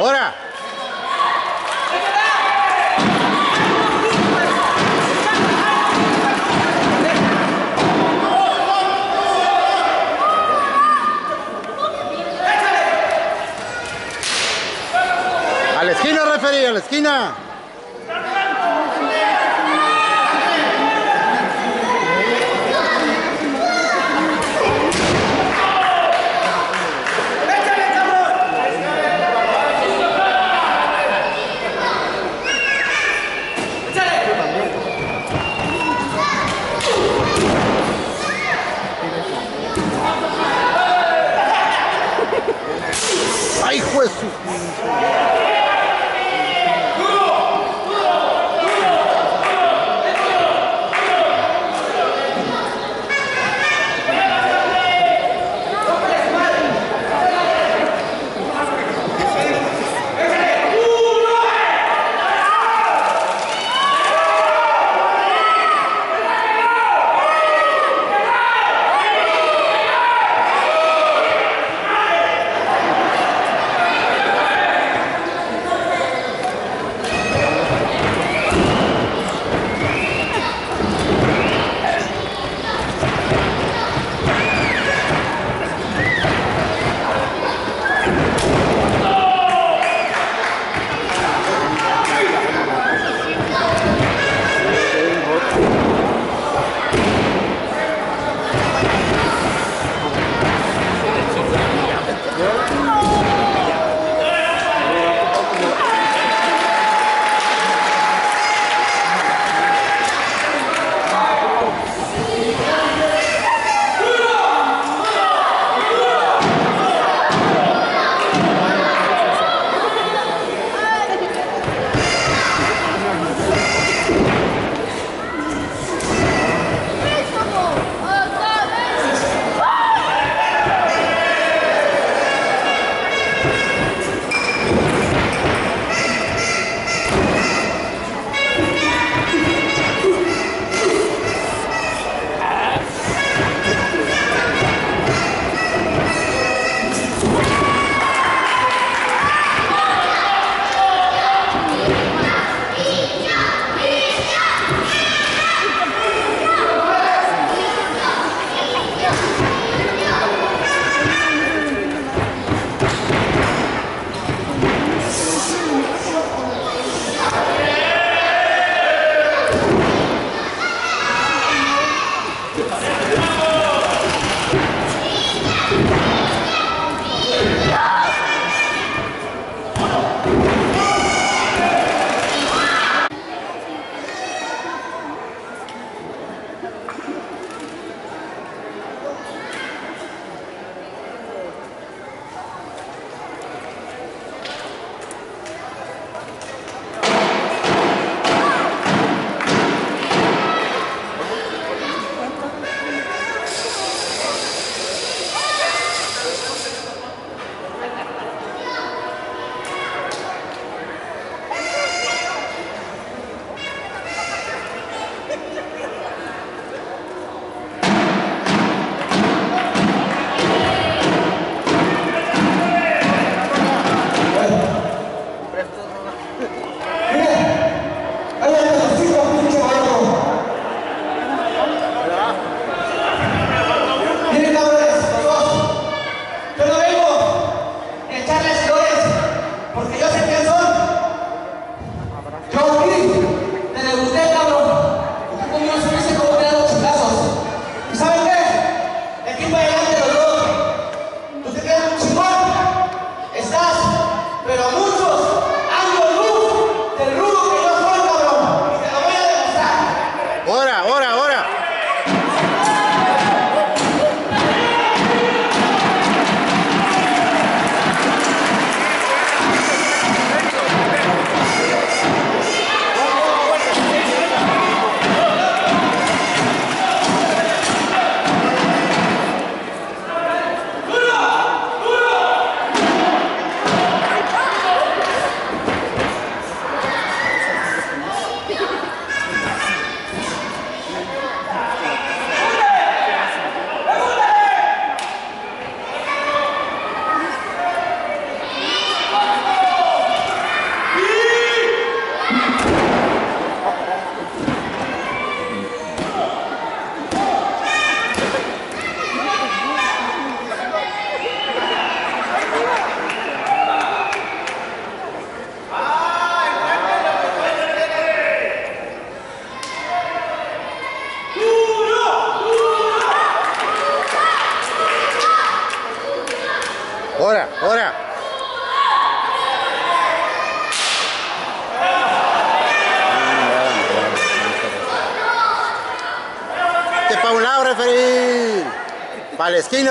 ¡Hora! ¡A la esquina, referí! ¡A la esquina!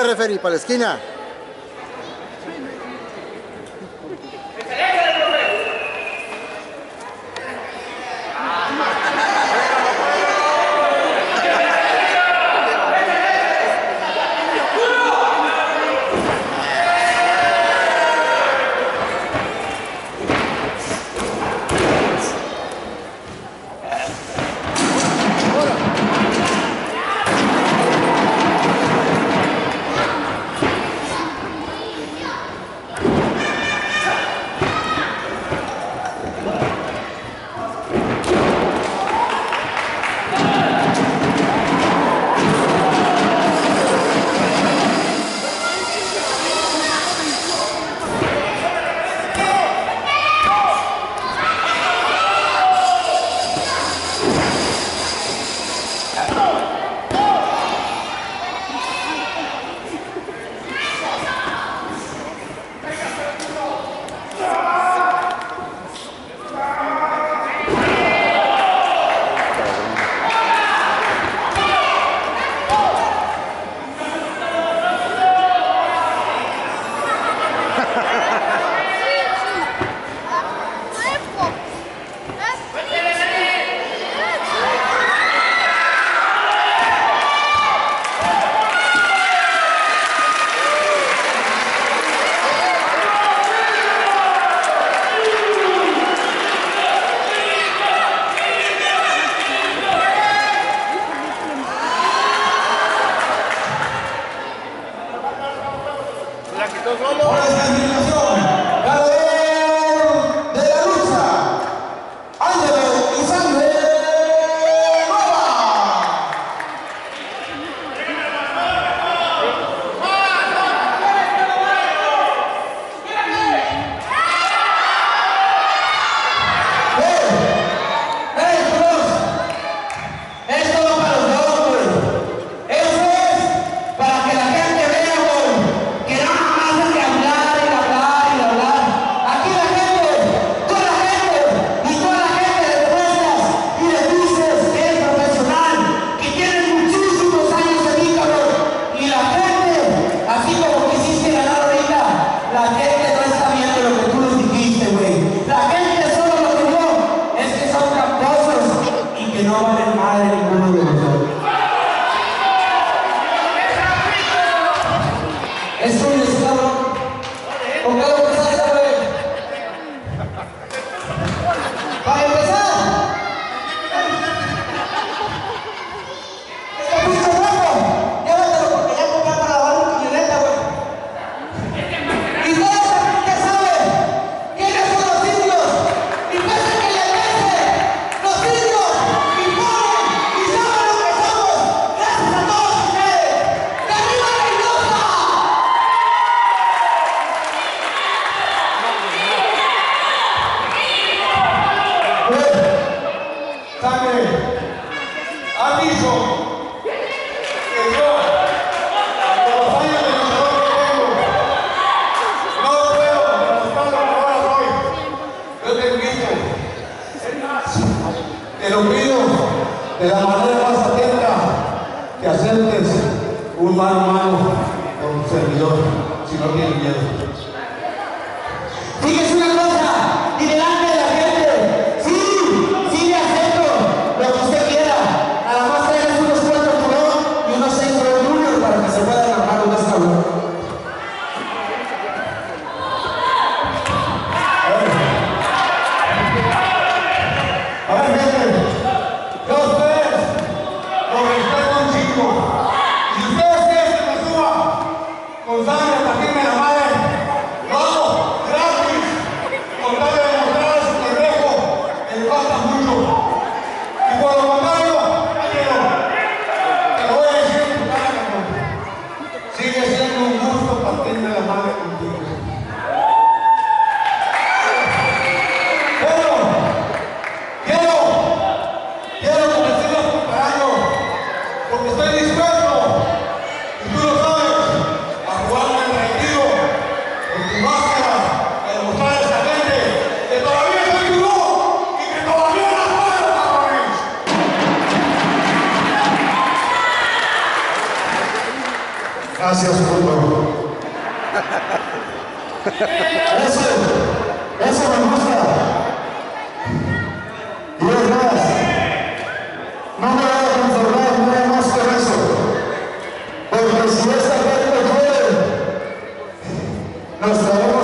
Referí, para la esquina. তাহলে Estoy dispuesto y tú lo sabes a jugarme en el retiro con tu máscara y a demostrar a esa gente que todavía estoy culpado y que todavía no puedo estar. Gracias, culpa. Ese, eso me gusta. Nós estamos